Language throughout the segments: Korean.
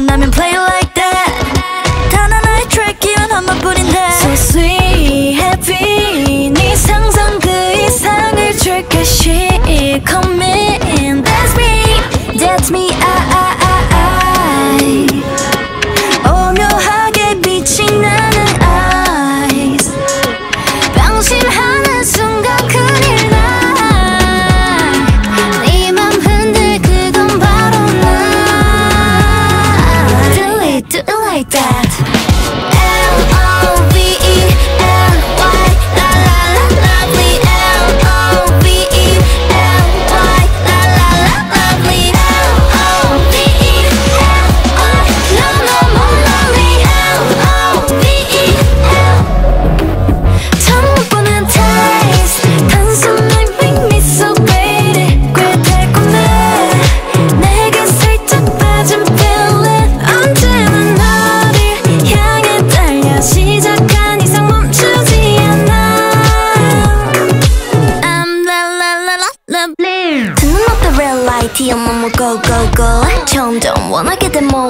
на нами いた IT 엄마무 go go go. 점점 원하게 된 more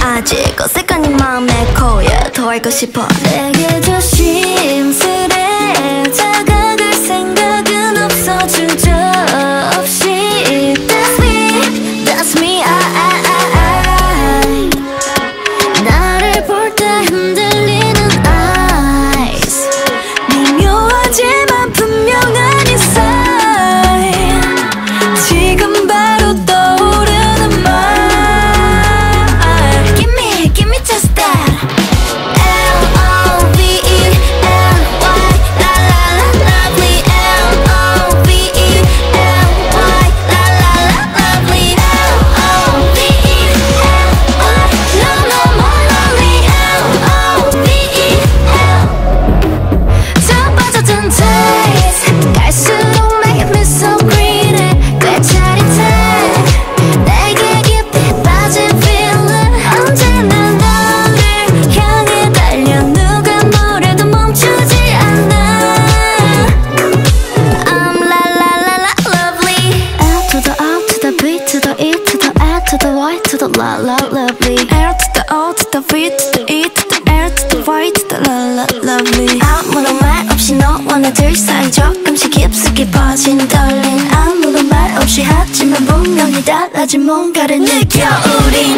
아직 어색한 이 마음에 고여 더알고 싶어. 내게 다시 the beat to the E to the L to the Y to the la la lovely. 아무런 말 없이 너와 나둘 사이 조금씩 깊숙이 퍼진 떨림 아무런 말 없이 하지만 분명히 달라진 뭔가를 느껴 우리